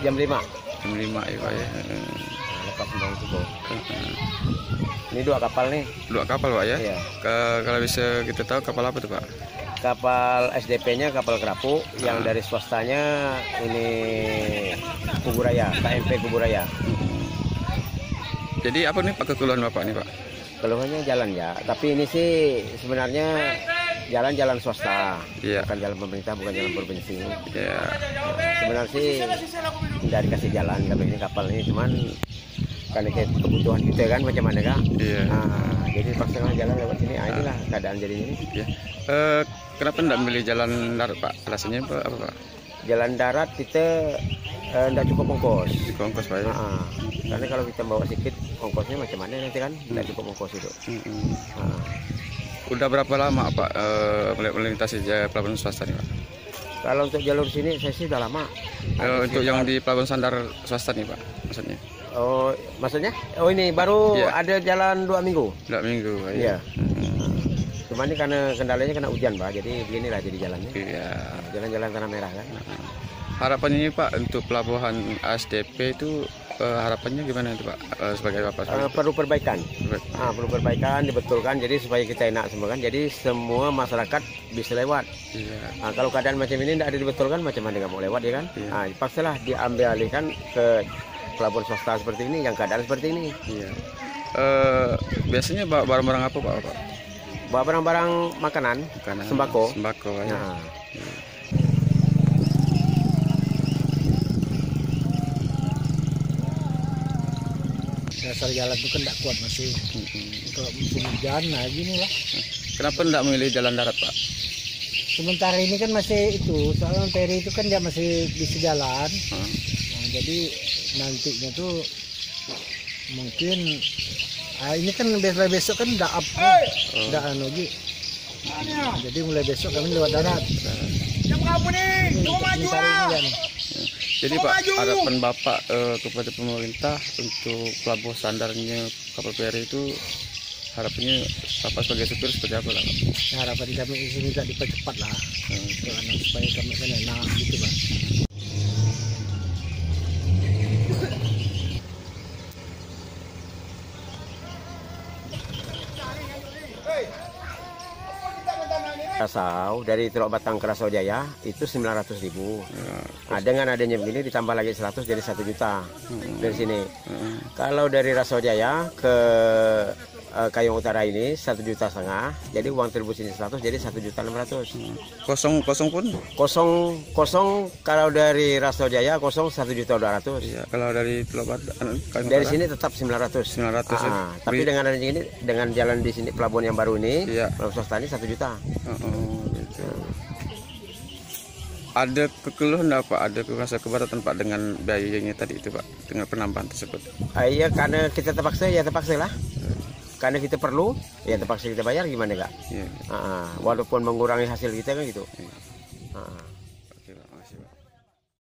Jam 5. Jam 5 ya Pak ya. Lepas eh. Ini dua kapal nih. Dua kapal Pak ya. Iya. Ke- kalau bisa kita tahu kapal apa tuh Pak? Kapal SDP-nya kapal kerapu, yang dari swastanya ini Kuburaya, KMP Kuburaya. Jadi apa nih Pak kekeluhan Bapak nih Pak? Keluhannya jalan ya, tapi ini sih sebenarnya jalan-jalan swasta, Iya. bukan jalan pemerintah, bukan jalan provinsi. Ya. Sebenarnya sih tidak dikasih jalan, tapi ini kapal ini cuman karena kayak kebutuhan kita kan macam mana kak? Iya. Nah, jadi paksa jalan lewat sini, ah, inilah keadaan jadinya ini. Ya. Eh, kenapa enggak milih jalan darat Pak? Alasannya Pak apa Pak? Jalan darat kita tidak cukup ongkos. Di kongkos Pak ya. Ah, karena kalau kita bawa sedikit ongkosnya macam mana nanti kan tidak cukup ongkos itu. Mm-mm. Ah. Udah berapa lama Pak mel- melintasi pelabuhan swasta nih Pak? Kalau untuk jalur sini saya sih udah lama. Eh, untuk yang di pelabuhan sandar swasta nih Pak, maksudnya? Oh, maksudnya? Oh ini baru Iya. ada jalan dua minggu. Dua minggu Pak ya? Iya. Mm. Cuma ini karena kendalanya kena hujan pak, jadi beginilah jadi jalannya. Iya. Jalan-jalan tanah merah kan. Harapannya ini Pak untuk pelabuhan ASDP itu eh, harapannya gimana itu Pak Eh, sebagai? Eh, sebagai- perlu perbaikan. sebagai- Ah, perlu perbaikan, dibetulkan, jadi supaya kita enak semua kan. Jadi semua masyarakat bisa lewat. Iya. Ah, kalau keadaan macam ini tidak ada dibetulkan, macam mana nggak mau lewat ya kan? Iya. Ah, paksalah diambil alihkan ke pelabuhan swasta seperti ini, yang keadaan seperti ini. Iya. Eh, biasanya barang-barang apa Pak? Pak? Bawa barang-barang makanan, Makanan, sembako. Sembako ya. Nah, dasar jalan itu kan tidak kuat masih kalau musim hujan nah gini lah. Kenapa enggak memilih jalan darat Pak? sementara ini kan masih itu soalnya peri itu kan dia masih bisa jalan. Nah, jadi nantinya tuh mungkin ah, ini kan besok besok kan udah up udah anu Ji. Nah, jadi mulai besok kami lewat darat. Ini kan. Jadi Pak, harapan Bapak eh, kepada pemerintah untuk pelabuhan sandarnya kapal peri itu harapannya Bapak sebagai supir seperti apa lah Pak? Nah, harapan kami di sini tak dipercepat lah Hmm. Karena supaya kami kan enak gitu bang Rasau dari Teluk Batang ke Rasau Jaya itu 900 ribu. Ya, Nah, dengan adanya begini ditambah lagi 100 jadi 1 juta dari sini. hmm. Kalau dari Rasau Jaya ke Kayong Utara ini 1 juta setengah, jadi uang tribus ini 100 jadi 1 juta 600. Kosong kosong pun? Kosong kosong kalau dari Rasau Jaya kosong 1 juta 200. Iya. Kalau dari Kayong Dari Utara, sini tetap 900. 900 ya. Ah, tapi dengan ini dengan jalan di sini pelabuhan yang baru ini, Iya. pelabuhan swasta ini 1 juta. Oh, gitu. Ada kekeluhan enggak Pak? Ada rasa keberatan Pak dengan biayanya tadi itu Pak? Dengan penambahan tersebut? Ah, iya karena kita terpaksa ya terpaksa lah karena kita perlu ya terpaksa kita bayar gimana kak yeah. uh, walaupun mengurangi hasil kita kan gitu yeah. uh.